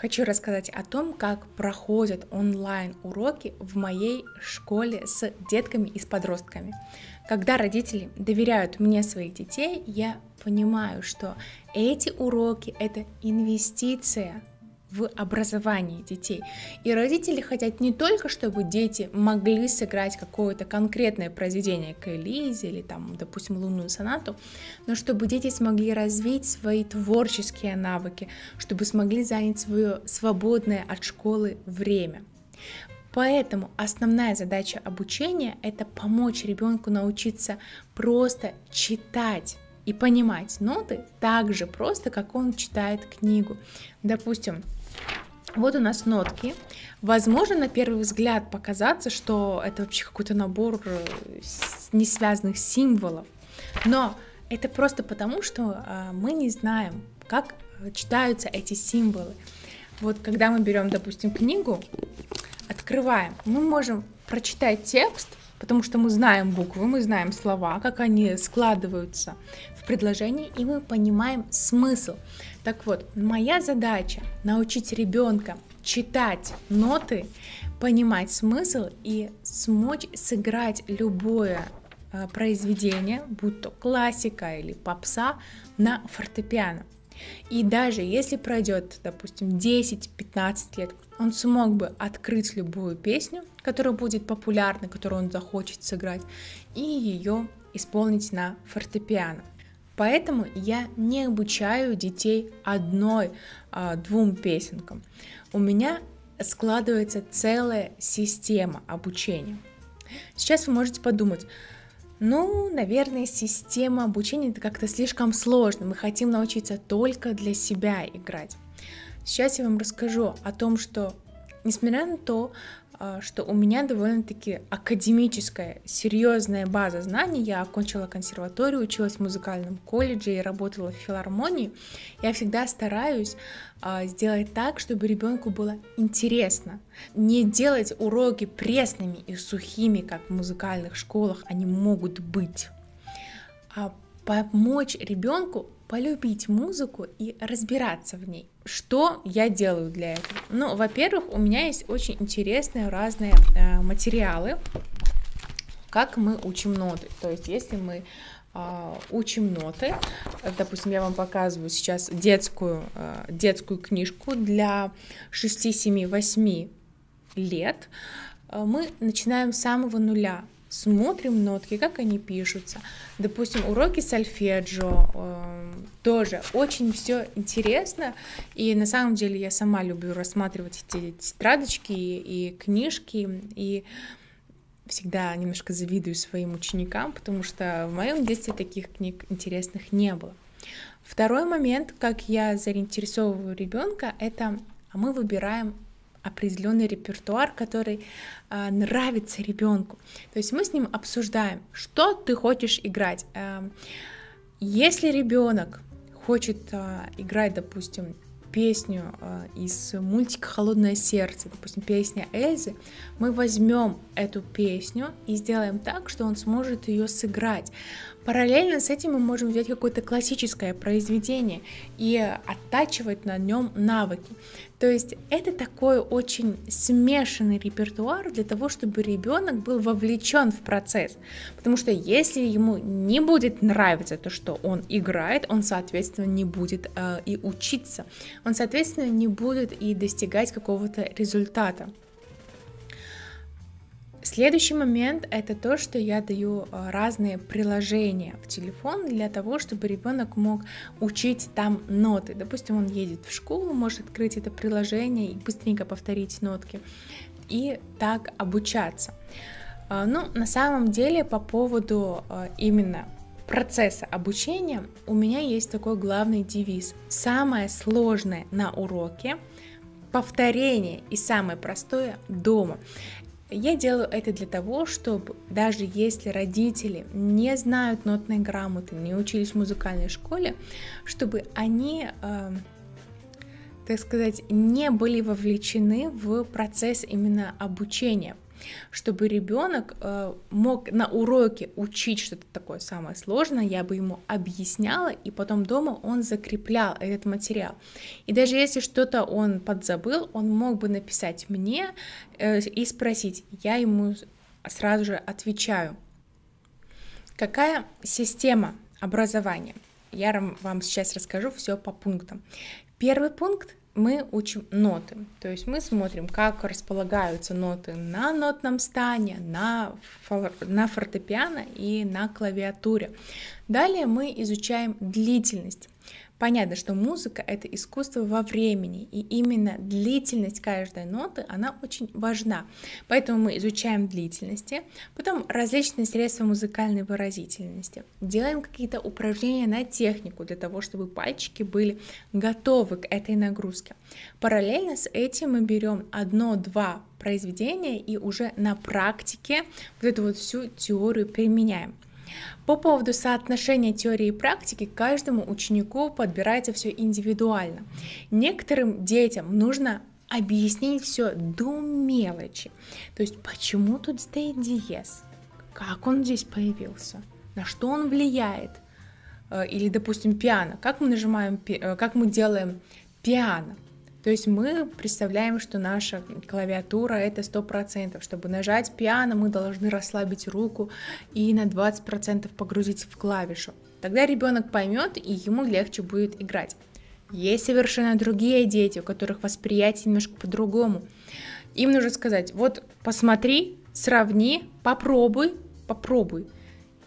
Хочу рассказать о том, как проходят онлайн-уроки в моей школе с детками и с подростками. Когда родители доверяют мне своих детей, я понимаю, что эти уроки — это инвестиция в образовании детей. И родители хотят не только, чтобы дети могли сыграть какое-то конкретное произведение к Элизе или там, допустим, лунную сонату, но чтобы дети смогли развить свои творческие навыки, чтобы смогли занять свое свободное от школы время. Поэтому основная задача обучения – это помочь ребенку научиться просто читать и понимать ноты так же просто, как он читает книгу. Допустим, вот у нас нотки. Возможно, на первый взгляд показаться, что это вообще какой-то набор э, несвязанных символов. Но это просто потому, что э, мы не знаем, как читаются эти символы. Вот когда мы берем, допустим, книгу, открываем, мы можем прочитать текст, потому что мы знаем буквы, мы знаем слова, как они складываются в предложении, и мы понимаем смысл. Так вот, моя задача научить ребенка читать ноты, понимать смысл и смочь сыграть любое э, произведение, будь то классика или попса, на фортепиано. И даже если пройдет, допустим, 10-15 лет, он смог бы открыть любую песню, которая будет популярна, которую он захочет сыграть, и ее исполнить на фортепиано. Поэтому я не обучаю детей одной, а, песенкам. У меня складывается целая система обучения. Сейчас вы можете подумать, ну, наверное, система обучения это как-то слишком сложно. Мы хотим научиться только для себя играть. Сейчас я вам расскажу о том, что несмотря на то, что у меня довольно-таки академическая, серьезная база знаний. Я окончила консерваторию, училась в музыкальном колледже и работала в филармонии. Я всегда стараюсь а, сделать так, чтобы ребенку было интересно. Не делать уроки пресными и сухими, как в музыкальных школах они могут быть, а помочь ребенку полюбить музыку и разбираться в ней. Что я делаю для этого? Ну, во-первых, у меня есть очень интересные разные э, материалы, как мы учим ноты. То есть, если мы э, учим ноты, допустим, я вам показываю сейчас детскую, э, детскую книжку для 6, 7, 8 лет, э, мы начинаем с самого нуля смотрим нотки, как они пишутся. Допустим, уроки сольфеджио э, тоже очень все интересно. И на самом деле я сама люблю рассматривать эти тетрадочки и, и книжки. И всегда немножко завидую своим ученикам, потому что в моем детстве таких книг интересных не было. Второй момент, как я заинтересовываю ребенка, это мы выбираем определенный репертуар, который э, нравится ребенку. То есть мы с ним обсуждаем, что ты хочешь играть. Э, если ребенок хочет э, играть, допустим, песню э, из мультика «Холодное сердце», допустим, песня Эльзы, мы возьмем эту песню и сделаем так, что он сможет ее сыграть. Параллельно с этим мы можем взять какое-то классическое произведение и оттачивать на нем навыки. То есть это такой очень смешанный репертуар для того, чтобы ребенок был вовлечен в процесс. Потому что если ему не будет нравиться то, что он играет, он, соответственно, не будет э, и учиться. Он, соответственно, не будет и достигать какого-то результата. Следующий момент это то, что я даю э, разные приложения в телефон для того, чтобы ребенок мог учить там ноты. Допустим, он едет в школу, может открыть это приложение и быстренько повторить нотки и так обучаться. Э, ну, на самом деле, по поводу э, именно процесса обучения у меня есть такой главный девиз. Самое сложное на уроке повторение и самое простое дома. Я делаю это для того, чтобы даже если родители не знают нотной грамоты, не учились в музыкальной школе, чтобы они, э, так сказать, не были вовлечены в процесс именно обучения. Чтобы ребенок э, мог на уроке учить что-то такое самое сложное, я бы ему объясняла, и потом дома он закреплял этот материал. И даже если что-то он подзабыл, он мог бы написать мне э, и спросить, я ему сразу же отвечаю. Какая система образования? Я вам сейчас расскажу все по пунктам. Первый пункт мы учим ноты, то есть мы смотрим, как располагаются ноты на нотном стане, на, фор на фортепиано и на клавиатуре. Далее мы изучаем длительность. Понятно, что музыка — это искусство во времени, и именно длительность каждой ноты, она очень важна. Поэтому мы изучаем длительности, потом различные средства музыкальной выразительности, делаем какие-то упражнения на технику для того, чтобы пальчики были готовы к этой нагрузке. Параллельно с этим мы берем одно-два произведения и уже на практике вот эту вот всю теорию применяем. По поводу соотношения теории и практики, каждому ученику подбирается все индивидуально. Некоторым детям нужно объяснить все до мелочи. То есть, почему тут стоит диез? Как он здесь появился? На что он влияет? Э, или, допустим, пиано. Как мы нажимаем, э, как мы делаем пиано? То есть мы представляем, что наша клавиатура это 100%. Чтобы нажать пиано, мы должны расслабить руку и на 20% погрузить в клавишу. Тогда ребенок поймет, и ему легче будет играть. Есть совершенно другие дети, у которых восприятие немножко по-другому. Им нужно сказать, вот посмотри, сравни, попробуй, попробуй.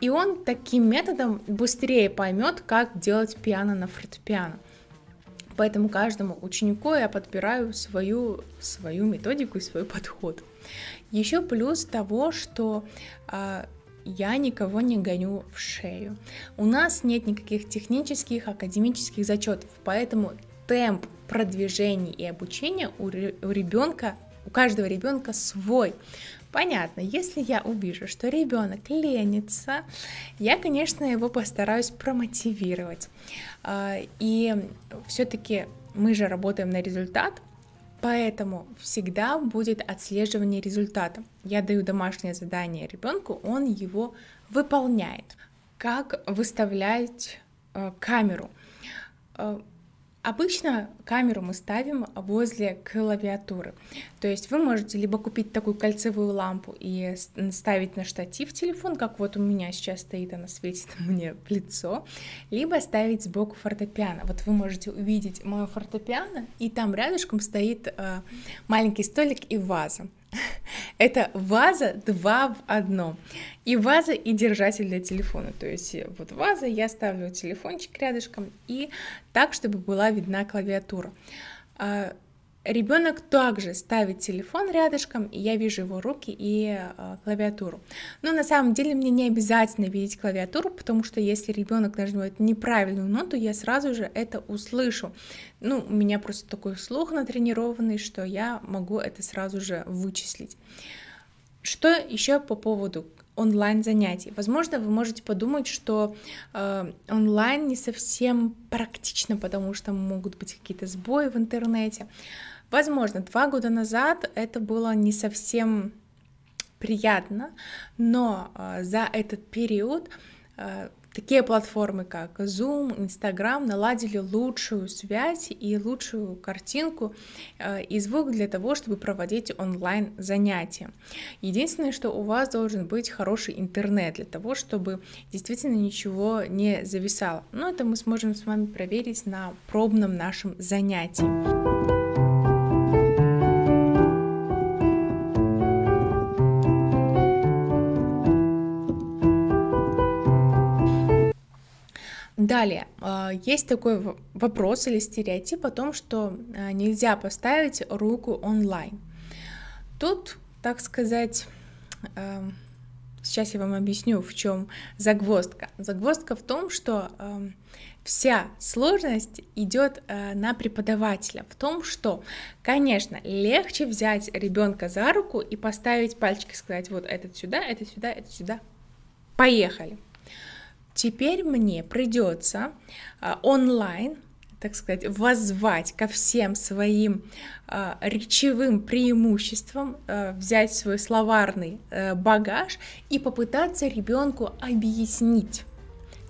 И он таким методом быстрее поймет, как делать пиано на фортепиано. Поэтому каждому ученику я подбираю свою, свою методику и свой подход. Еще плюс того, что а, я никого не гоню в шею. У нас нет никаких технических, академических зачетов, поэтому темп продвижения и обучения у, у ребенка, у каждого ребенка свой. Понятно, если я увижу, что ребенок ленится, я, конечно, его постараюсь промотивировать. А, и все-таки мы же работаем на результат, Поэтому всегда будет отслеживание результата. Я даю домашнее задание ребенку, он его выполняет. Как выставлять э, камеру? Обычно камеру мы ставим возле клавиатуры. То есть вы можете либо купить такую кольцевую лампу и ставить на штатив телефон, как вот у меня сейчас стоит, она светит мне в лицо, либо ставить сбоку фортепиано. Вот вы можете увидеть мое фортепиано, и там рядышком стоит э, маленький столик и ваза. Это ваза два в одном. И ваза, и держатель для телефона. То есть э, вот ваза, я ставлю телефончик рядышком, и так, чтобы была видна клавиатура. Ребенок также ставит телефон рядышком, и я вижу его руки и э, клавиатуру. Но на самом деле мне не обязательно видеть клавиатуру, потому что если ребенок нажимает неправильную ноту, я сразу же это услышу. Ну, у меня просто такой слух натренированный, что я могу это сразу же вычислить. Что еще по поводу онлайн занятий. Возможно, вы можете подумать, что э, онлайн не совсем практично, потому что могут быть какие-то сбои в интернете. Возможно, два года назад это было не совсем приятно, но э, за этот период э, такие платформы, как Zoom, Instagram наладили лучшую связь и лучшую картинку э, и звук для того, чтобы проводить онлайн занятия. Единственное, что у вас должен быть хороший интернет для того, чтобы действительно ничего не зависало. Но это мы сможем с вами проверить на пробном нашем занятии. Далее, а, есть такой вопрос или стереотип о том, что а, нельзя поставить руку онлайн. Тут, так сказать, а, сейчас я вам объясню, в чем загвоздка. Загвоздка в том, что вся сложность идет на преподавателя, в том, что, конечно, легче взять ребенка за руку и поставить пальчики, сказать, вот этот сюда, этот сюда, этот сюда, поехали. Теперь мне придется а, онлайн так сказать, воззвать ко всем своим э, речевым преимуществам, э, взять свой словарный э, багаж и попытаться ребенку объяснить.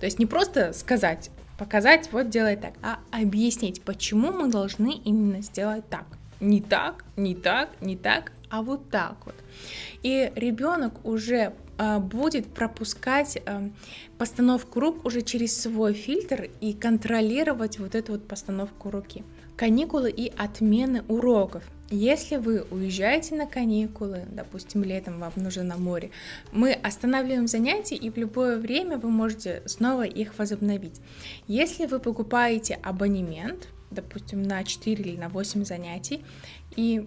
То есть не просто сказать, показать, вот делай так, а объяснить, почему мы должны именно сделать так. Не так, не так, не так, а вот так вот. И ребенок уже а, будет пропускать а, постановку рук уже через свой фильтр и контролировать вот эту вот постановку руки. Каникулы и отмены уроков. Если вы уезжаете на каникулы, допустим, летом вам нужно на море, мы останавливаем занятия, и в любое время вы можете снова их возобновить. Если вы покупаете абонемент, допустим, на 4 или на 8 занятий, и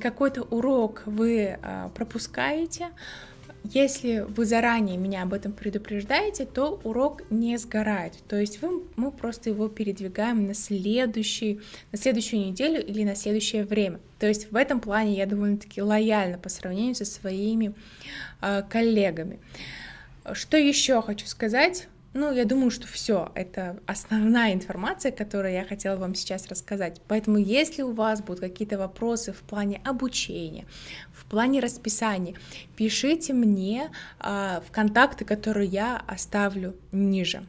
какой-то урок вы а, пропускаете, если вы заранее меня об этом предупреждаете, то урок не сгорает. То есть вы, мы просто его передвигаем на, следующий, на следующую неделю или на следующее время. То есть в этом плане я довольно-таки лояльна по сравнению со своими э, коллегами. Что еще хочу сказать? Ну, я думаю, что все, это основная информация, которую я хотела вам сейчас рассказать. Поэтому, если у вас будут какие-то вопросы в плане обучения, в плане расписания, пишите мне э, в контакты, которые я оставлю ниже.